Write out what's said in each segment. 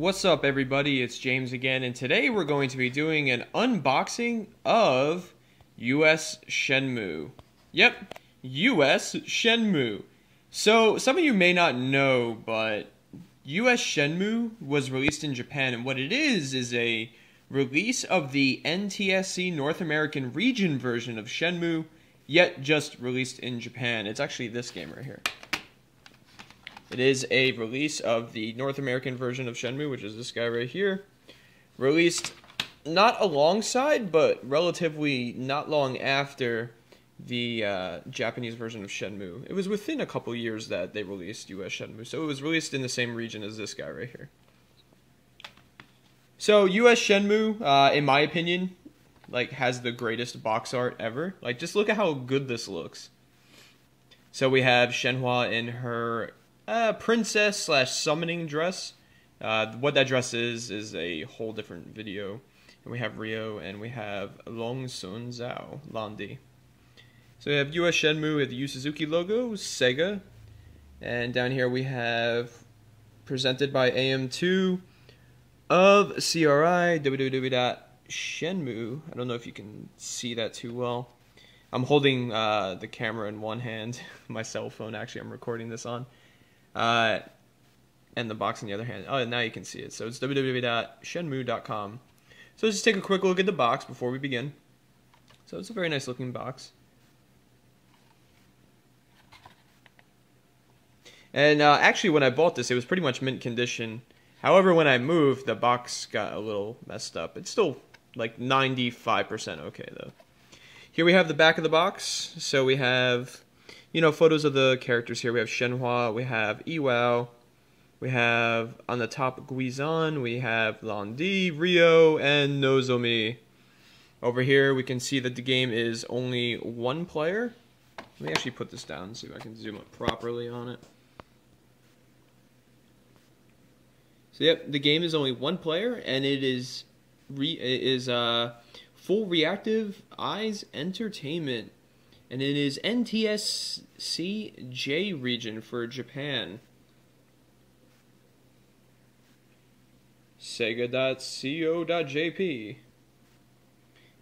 What's up, everybody? It's James again, and today we're going to be doing an unboxing of US Shenmue. Yep, US Shenmue. So, some of you may not know, but US Shenmue was released in Japan, and what it is is a release of the NTSC North American region version of Shenmue, yet just released in Japan. It's actually this game right here. It is a release of the North American version of Shenmue, which is this guy right here. Released not alongside, but relatively not long after the uh, Japanese version of Shenmue. It was within a couple years that they released US Shenmue, so it was released in the same region as this guy right here. So US Shenmue, uh, in my opinion, like has the greatest box art ever. Like just look at how good this looks. So we have Shenhua in her uh, princess slash summoning dress. Uh, what that dress is is a whole different video. And we have Ryo and we have Long Sun Zhao, Lan Di. So we have US Shenmue with the Yu Suzuki logo, Sega. And down here we have presented by AM2 of CRI, www.shenmue. I don't know if you can see that too well. I'm holding uh, the camera in one hand, my cell phone actually I'm recording this on. Uh, and the box on the other hand. Oh, now you can see it. So it's www.shenmue.com. So let's just take a quick look at the box before we begin. So it's a very nice looking box. And uh, actually, when I bought this, it was pretty much mint condition. However, when I moved, the box got a little messed up. It's still like 95% okay, though. Here we have the back of the box. So we have you know, photos of the characters here. We have Shenhua, we have Iwao, we have on the top Guizhang, we have Landi, Ryo, and Nozomi. Over here, we can see that the game is only one player. Let me actually put this down and see if I can zoom up properly on it. So yep, the game is only one player, and it is re it is uh, full reactive eyes entertainment and it is NTSC J region for Japan. Sega.co.jp.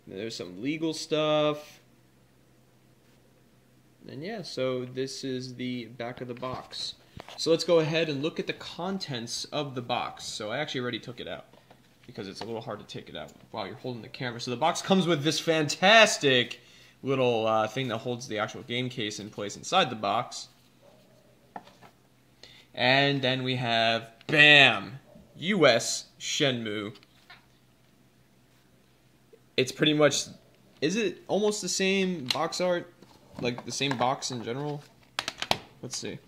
There's some legal stuff. And yeah, so this is the back of the box. So let's go ahead and look at the contents of the box. So I actually already took it out because it's a little hard to take it out while you're holding the camera. So the box comes with this fantastic little uh, thing that holds the actual game case in place inside the box. And then we have, bam, US Shenmue. It's pretty much, is it almost the same box art? Like the same box in general? Let's see.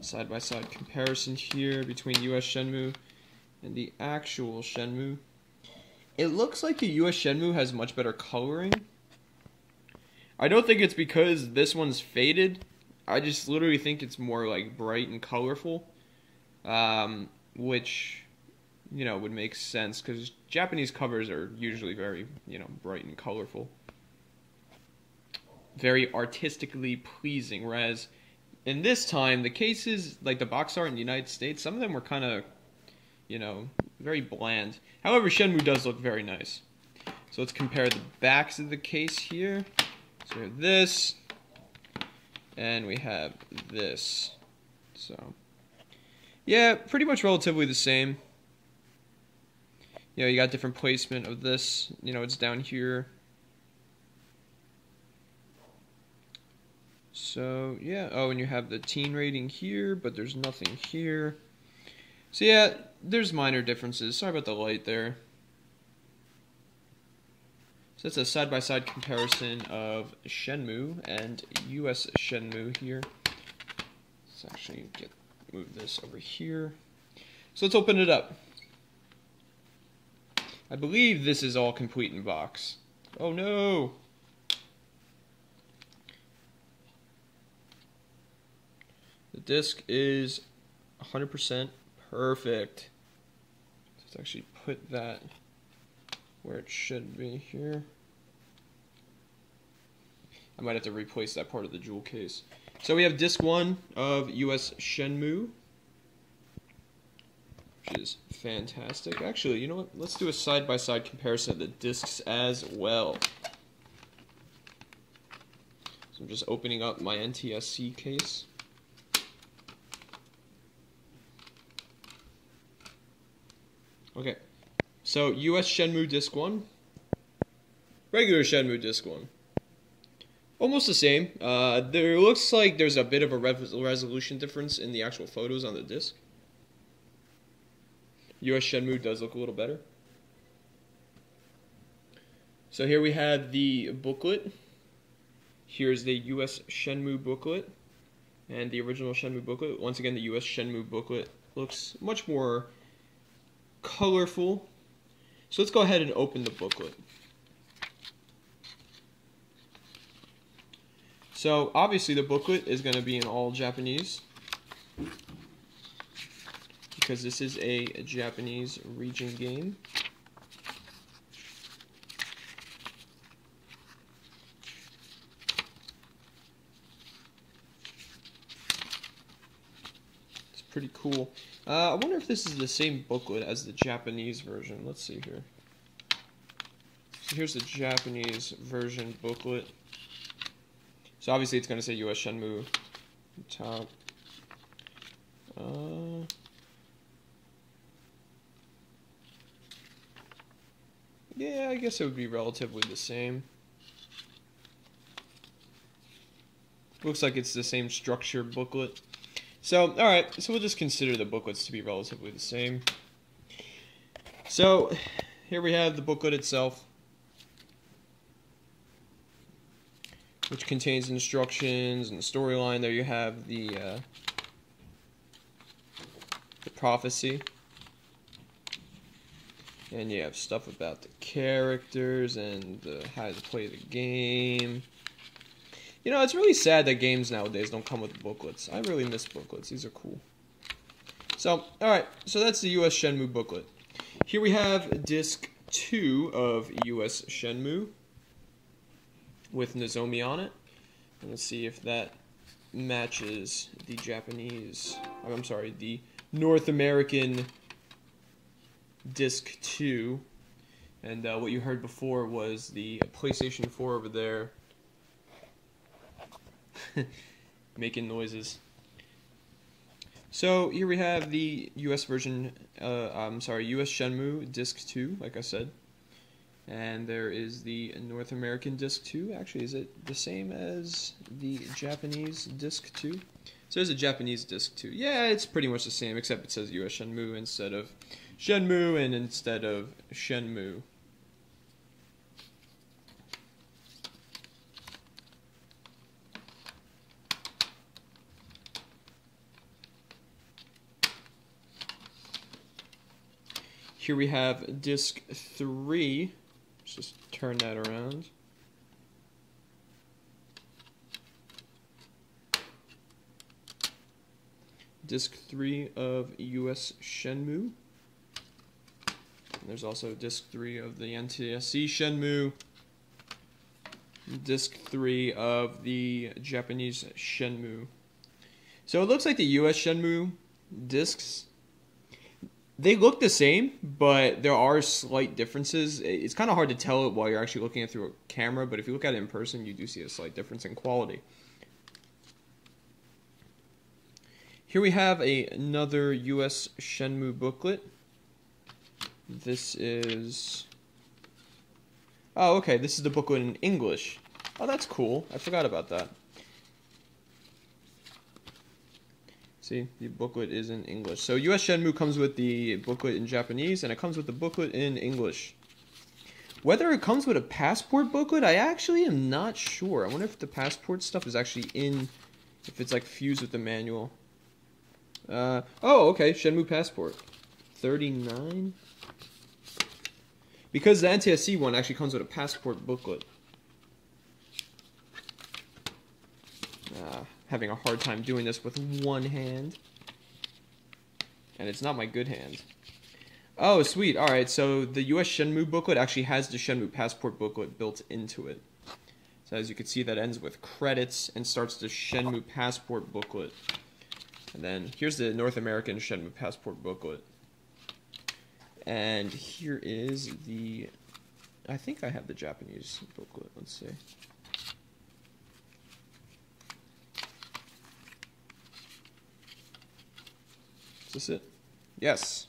Side by side comparison here between US Shenmue and the actual Shenmue. It looks like the US Shenmue has much better coloring I don't think it's because this one's faded. I just literally think it's more like bright and colorful, um, which you know would make sense because Japanese covers are usually very you know bright and colorful, very artistically pleasing. Whereas in this time, the cases like the box art in the United States, some of them were kind of you know very bland. However, Shenmue does look very nice. So let's compare the backs of the case here. So we have this, and we have this. So, yeah, pretty much relatively the same. You know, you got different placement of this. You know, it's down here. So, yeah. Oh, and you have the teen rating here, but there's nothing here. So, yeah, there's minor differences. Sorry about the light there. So it's a side-by-side -side comparison of Shenmue and US Shenmue here. Let's actually get move this over here. So let's open it up. I believe this is all complete in box. Oh no! The disc is 100% perfect. Let's actually put that where it should be here. I might have to replace that part of the jewel case. So we have disc one of US Shenmue. which is fantastic. Actually, you know what? Let's do a side-by-side comparison of the discs as well. So I'm just opening up my NTSC case. Okay, so US Shenmue Disc 1, regular Shenmue Disc 1. Almost the same. Uh, there looks like there's a bit of a resolution difference in the actual photos on the disc. US Shenmue does look a little better. So here we have the booklet. Here's the US Shenmue booklet and the original Shenmue booklet. Once again, the US Shenmue booklet looks much more colorful. So let's go ahead and open the booklet. So obviously the booklet is going to be in all Japanese because this is a Japanese region game. It's pretty cool. Uh, I wonder if this is the same booklet as the Japanese version. Let's see here. So here's the Japanese version booklet. So obviously it's going to say US Shenmue top. Uh, yeah, I guess it would be relatively the same. Looks like it's the same structure booklet. So, alright, so we'll just consider the booklets to be relatively the same. So, here we have the booklet itself, which contains instructions and the storyline. There you have the, uh, the prophecy. And you have stuff about the characters and how to play the game. You know, it's really sad that games nowadays don't come with booklets. I really miss booklets. These are cool. So, alright, so that's the US Shenmue booklet. Here we have disc 2 of US Shenmue with Nozomi on it. And let's see if that matches the Japanese, I'm sorry, the North American disc 2. And uh, what you heard before was the PlayStation 4 over there making noises. So here we have the US version, uh, I'm sorry, US Shenmue Disc 2, like I said. And there is the North American Disc 2. Actually, is it the same as the Japanese Disc 2? So there's a Japanese Disc 2. Yeah, it's pretty much the same, except it says US Shenmue instead of Shenmue and instead of Shenmue. Here we have disc 3. Let's just turn that around. Disc 3 of US Shenmue. And there's also disc 3 of the NTSC Shenmue. Disc 3 of the Japanese Shenmue. So it looks like the US Shenmue discs they look the same, but there are slight differences. It's kind of hard to tell it while you're actually looking at through a camera, but if you look at it in person, you do see a slight difference in quality. Here we have a, another US Shenmue booklet. This is... Oh, okay, this is the booklet in English. Oh, that's cool. I forgot about that. See, the booklet is in English. So US Shenmue comes with the booklet in Japanese, and it comes with the booklet in English. Whether it comes with a passport booklet, I actually am not sure. I wonder if the passport stuff is actually in, if it's like fused with the manual. Uh, oh, okay, Shenmue passport. 39? Because the NTSC one actually comes with a passport booklet. Uh, having a hard time doing this with one hand. And it's not my good hand. Oh, sweet. Alright, so the US Shenmue booklet actually has the Shenmue Passport booklet built into it. So as you can see, that ends with credits and starts the Shenmue Passport booklet. And then here's the North American Shenmue Passport booklet. And here is the. I think I have the Japanese booklet. Let's see. Is this it? Yes.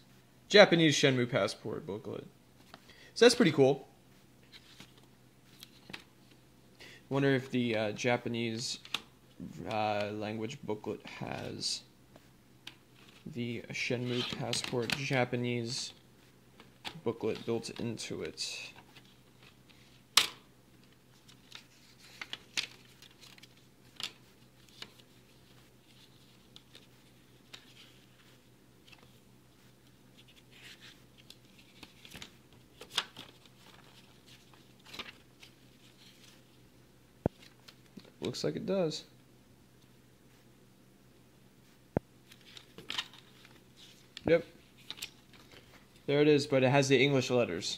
Japanese Shenmue passport booklet. So that's pretty cool. Wonder if the uh, Japanese uh, language booklet has the Shenmue passport Japanese booklet built into it. Looks like it does. Yep. There it is, but it has the English letters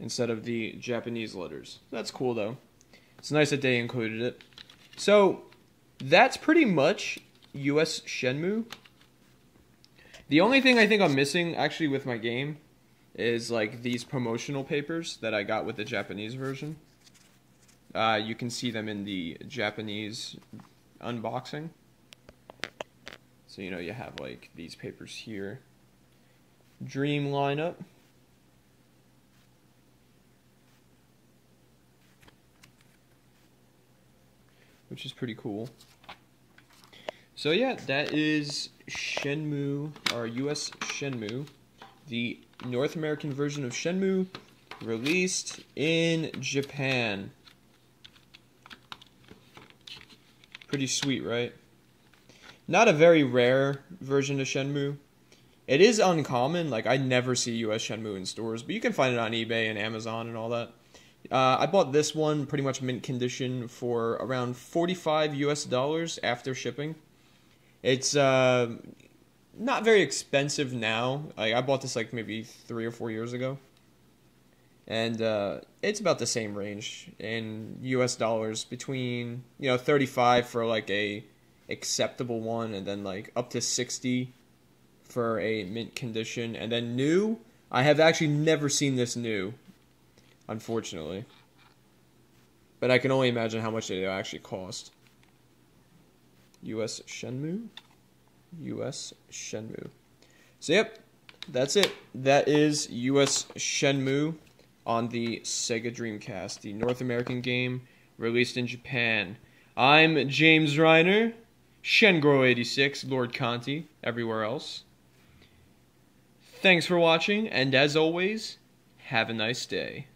instead of the Japanese letters. That's cool though. It's nice that they included it. So that's pretty much US Shenmue. The only thing I think I'm missing actually with my game is like these promotional papers that I got with the Japanese version. Uh, you can see them in the Japanese unboxing. So, you know, you have like these papers here. Dream lineup. Which is pretty cool. So yeah, that is Shenmue, or US Shenmue, the North American version of Shenmue, released in Japan. Pretty sweet, right? Not a very rare version of Shenmue. It is uncommon. Like, I never see US Shenmue in stores, but you can find it on eBay and Amazon and all that. Uh, I bought this one pretty much mint condition for around 45 US dollars after shipping. It's uh, not very expensive now. Like, I bought this like maybe three or four years ago and uh, it's about the same range in U.S. dollars between you know 35 for like a acceptable one, and then like up to 60 for a mint condition, and then new. I have actually never seen this new, unfortunately, but I can only imagine how much it actually cost. U.S. Shenmue, U.S. Shenmue. So yep, that's it. That is U.S. Shenmue on the Sega Dreamcast, the North American game released in Japan. I'm James Reiner, Shengro86, Lord Conti, everywhere else. Thanks for watching, and as always, have a nice day.